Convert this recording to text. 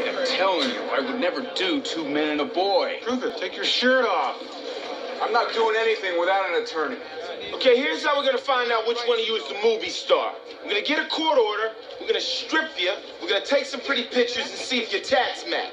I'm telling you, I would never do two men and a boy. Prove it. Take your shirt off. I'm not doing anything without an attorney. Okay, here's how we're gonna find out which one of you is the movie star. We're gonna get a court order, we're gonna strip you, we're gonna take some pretty pictures and see if your tats match.